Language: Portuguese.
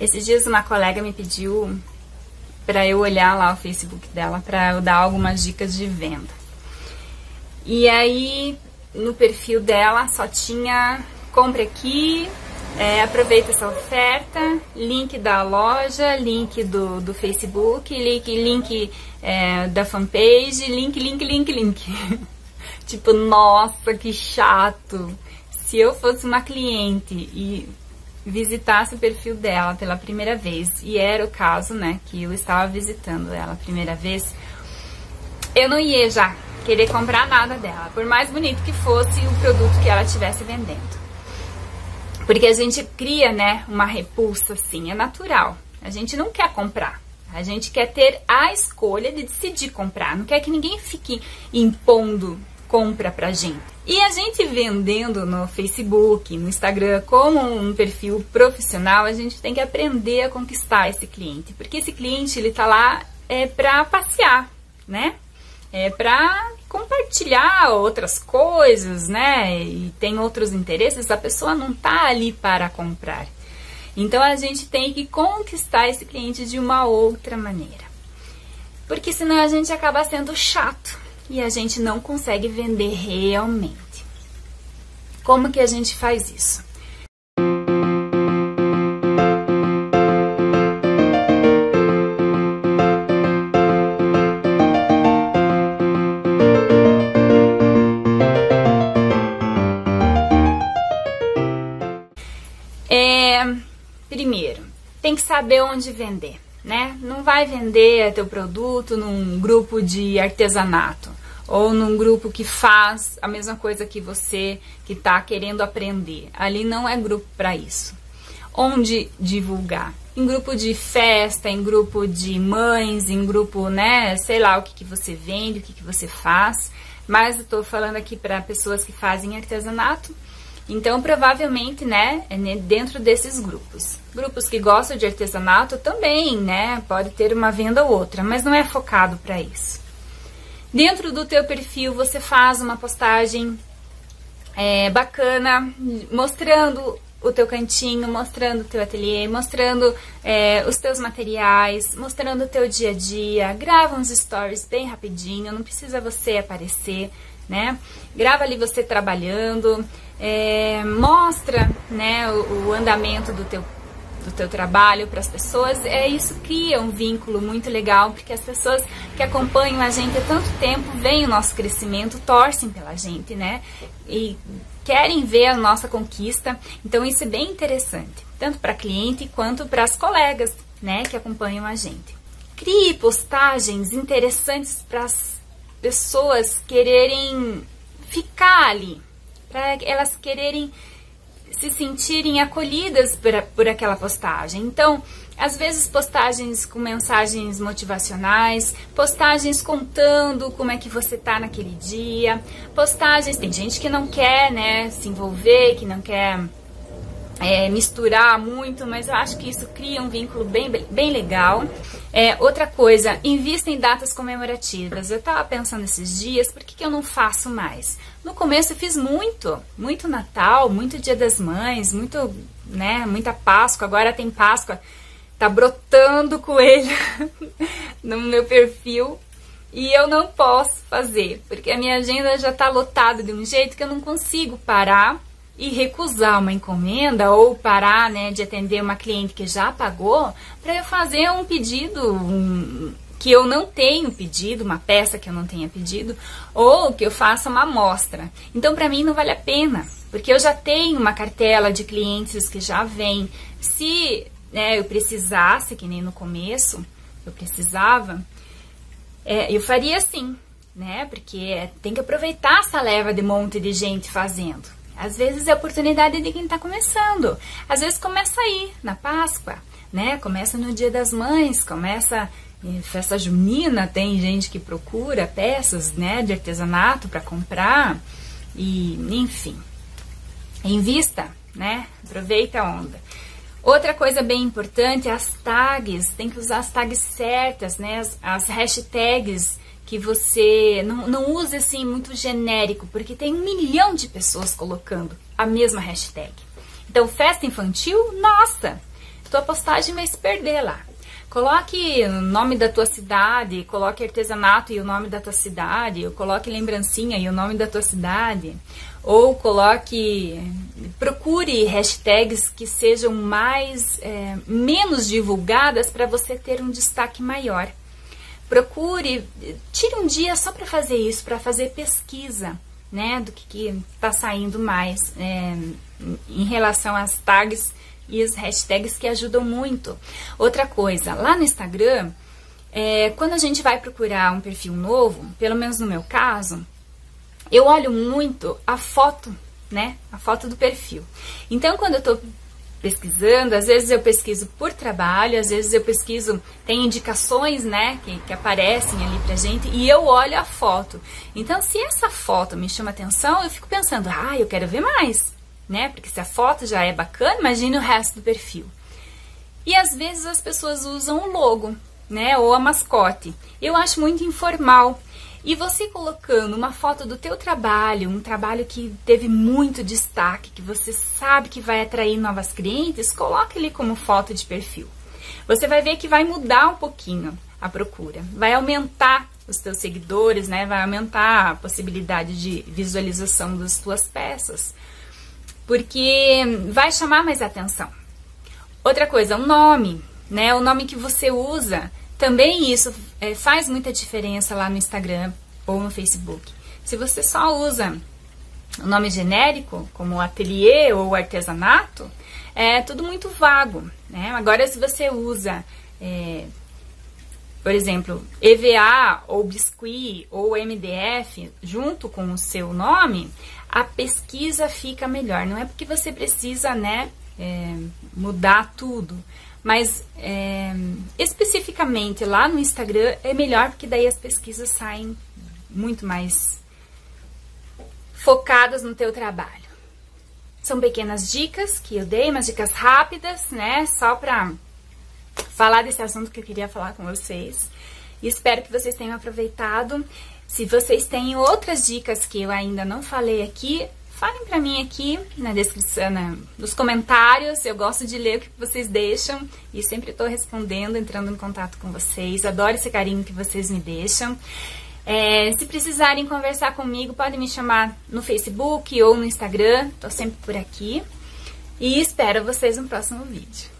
Esses dias uma colega me pediu para eu olhar lá o Facebook dela para eu dar algumas dicas de venda. E aí no perfil dela só tinha compre aqui, é, aproveita essa oferta, link da loja, link do, do Facebook, link, link é, da fanpage, link, link, link, link. tipo, nossa, que chato. Se eu fosse uma cliente e visitasse o perfil dela pela primeira vez, e era o caso, né, que eu estava visitando ela a primeira vez, eu não ia já querer comprar nada dela, por mais bonito que fosse o produto que ela estivesse vendendo. Porque a gente cria, né, uma repulsa assim, é natural. A gente não quer comprar. A gente quer ter a escolha de decidir comprar. Não quer que ninguém fique impondo compra pra gente. E a gente vendendo no Facebook, no Instagram, como um perfil profissional, a gente tem que aprender a conquistar esse cliente, porque esse cliente ele tá lá é para passear, né? É para compartilhar outras coisas, né? E tem outros interesses, a pessoa não tá ali para comprar. Então a gente tem que conquistar esse cliente de uma outra maneira. Porque senão a gente acaba sendo chato e a gente não consegue vender realmente. Como que a gente faz isso? É, primeiro, tem que saber onde vender né? Não vai vender teu produto num grupo de artesanato ou num grupo que faz a mesma coisa que você que está querendo aprender. Ali não é grupo para isso. Onde divulgar? Em grupo de festa, em grupo de mães, em grupo, né? Sei lá o que, que você vende, o que, que você faz. Mas eu estou falando aqui para pessoas que fazem artesanato então, provavelmente, né, é dentro desses grupos. Grupos que gostam de artesanato também, né, pode ter uma venda ou outra, mas não é focado para isso. Dentro do teu perfil, você faz uma postagem é, bacana, mostrando o teu cantinho, mostrando o teu ateliê, mostrando é, os teus materiais, mostrando o teu dia a dia, grava uns stories bem rapidinho, não precisa você aparecer, né? Grava ali você trabalhando, é, mostra né, o, o, andamento do teu, do teu trabalho para as pessoas, é isso cria um vínculo muito legal, porque as pessoas que acompanham a gente há tanto tempo veem o nosso crescimento, torcem pela gente, né? E querem ver a nossa conquista. Então isso é bem interessante, tanto para cliente quanto para as colegas, né, que acompanham a gente. Crie postagens interessantes para as pessoas quererem ficar ali, para elas quererem se sentirem acolhidas por, por aquela postagem. Então, às vezes postagens com mensagens motivacionais, postagens contando como é que você tá naquele dia, postagens, tem gente que não quer, né, se envolver, que não quer é, misturar muito, mas eu acho que isso cria um vínculo bem, bem legal. É, outra coisa, invista em datas comemorativas. Eu estava pensando esses dias, por que, que eu não faço mais? No começo eu fiz muito, muito Natal, muito Dia das Mães, muito, né, muita Páscoa. Agora tem Páscoa, tá brotando coelho no meu perfil e eu não posso fazer, porque a minha agenda já está lotada de um jeito que eu não consigo parar e recusar uma encomenda ou parar né, de atender uma cliente que já pagou para eu fazer um pedido um, que eu não tenho pedido, uma peça que eu não tenha pedido, ou que eu faça uma amostra. Então, para mim, não vale a pena, porque eu já tenho uma cartela de clientes que já vem. Se né, eu precisasse, que nem no começo, eu precisava, é, eu faria assim, né? Porque tem que aproveitar essa leva de monte de gente fazendo. Às vezes é a oportunidade de quem está começando. Às vezes começa aí, na Páscoa, né? Começa no Dia das Mães, começa em festa junina, tem gente que procura peças, né, de artesanato para comprar e, enfim. Invista, né? Aproveita a onda. Outra coisa bem importante é as tags, tem que usar as tags certas, né? As, as hashtags que você não, não use assim muito genérico, porque tem um milhão de pessoas colocando a mesma hashtag. Então, festa infantil, nossa! tua postagem vai se perder lá. Coloque o nome da tua cidade, coloque artesanato e o nome da tua cidade, ou coloque lembrancinha e o nome da tua cidade, ou coloque, procure hashtags que sejam mais, é, menos divulgadas para você ter um destaque maior. Procure, tire um dia só para fazer isso, para fazer pesquisa, né, do que está saindo mais é, em relação às tags e as hashtags que ajudam muito. Outra coisa, lá no Instagram, é, quando a gente vai procurar um perfil novo, pelo menos no meu caso, eu olho muito a foto, né? A foto do perfil. Então, quando eu estou pesquisando, às vezes eu pesquiso por trabalho, às vezes eu pesquiso, tem indicações, né, que, que aparecem ali pra gente, e eu olho a foto. Então, se essa foto me chama atenção, eu fico pensando, ah, eu quero ver mais né? Porque se a foto já é bacana, imagine o resto do perfil. E às vezes as pessoas usam o logo, né? Ou a mascote. Eu acho muito informal. E você colocando uma foto do teu trabalho, um trabalho que teve muito destaque, que você sabe que vai atrair novas clientes, coloque ele como foto de perfil. Você vai ver que vai mudar um pouquinho a procura, vai aumentar os teus seguidores, né? Vai aumentar a possibilidade de visualização das tuas peças porque vai chamar mais atenção. Outra coisa, o nome, né? O nome que você usa, também isso é, faz muita diferença lá no Instagram ou no Facebook. Se você só usa o nome genérico, como ateliê ou artesanato, é tudo muito vago, né? Agora, se você usa, é, por exemplo, EVA ou Biscuit ou MDF junto com o seu nome, a pesquisa fica melhor. Não é porque você precisa, né, é, mudar tudo, mas é, especificamente lá no Instagram é melhor porque daí as pesquisas saem muito mais focadas no teu trabalho. São pequenas dicas que eu dei, umas dicas rápidas, né, só para falar desse assunto que eu queria falar com vocês. E espero que vocês tenham aproveitado. Se vocês têm outras dicas que eu ainda não falei aqui, falem para mim aqui na descrição, na, nos comentários. Eu gosto de ler o que vocês deixam e sempre estou respondendo, entrando em contato com vocês. Adoro esse carinho que vocês me deixam. É, se precisarem conversar comigo, podem me chamar no Facebook ou no Instagram. Estou sempre por aqui. E espero vocês no próximo vídeo.